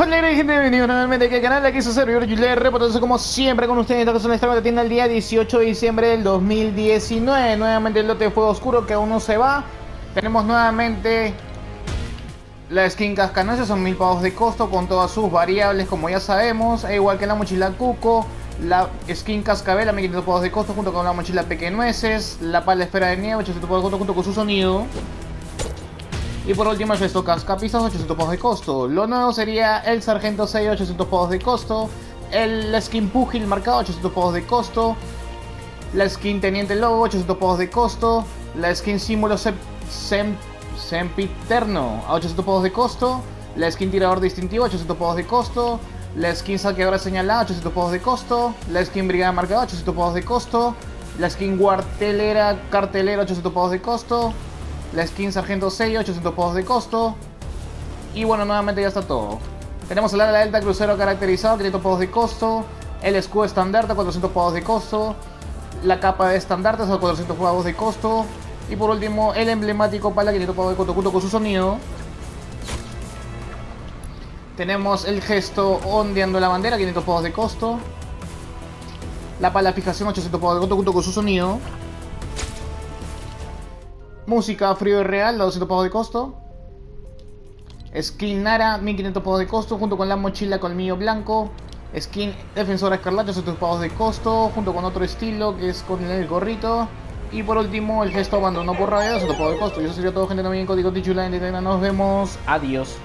Hola gente, bienvenidos nuevamente aquí al canal, aquí su servidor Julián reportándose como siempre con ustedes en esta ocasión de tienda el día 18 de diciembre del 2019 Nuevamente el lote de fuego oscuro que aún no se va. Tenemos nuevamente la skin cascanosa, son mil pavos de costo con todas sus variables como ya sabemos e Igual que la mochila Cuco, la skin cascabel a 1500 pavos de costo junto con la mochila pequeñueces La pala esfera de nieve, 800 pavos de costo junto con su sonido y por último el resto cascapisas 800 pavos de costo. Lo nuevo sería el Sargento 6 800 pavos de costo. El skin Pugil marcado 800 pavos de costo. La skin Teniente Lobo 800 pavos de costo. La skin Símbolo Sempiterno a 800 pavos de costo. La skin Tirador Distintivo 800 pavos de costo. La skin Saqueadora Señalada 800 pavos de costo. La skin Brigada Marcada 800 pavos de costo. La skin Guartelera Cartelera 800 pavos de costo la skin Sargento 6, 800 pavos de costo. Y bueno, nuevamente ya está todo. Tenemos el ala Delta Crucero caracterizado, 500 pavos de costo. El escudo estandarte, 400 pavos de costo. La capa de estandarte, 400 pavos de costo. Y por último, el emblemático pala, 500 pavos de costo junto con su sonido. Tenemos el gesto ondeando la bandera, 500 pavos de costo. La pala fijación, 800 pavos de costo junto con su sonido. Música frío y real, 200 pavos de costo. Skin Nara, 1500 pavos de costo, junto con la mochila colmillo blanco. Skin Defensora Escarlata, 200 pavos de costo, junto con otro estilo que es con el gorrito. Y por último, el gesto abandono por rabia, 200 pavos de costo. Y eso sería todo, gente. No en código en Nos vemos. Adiós.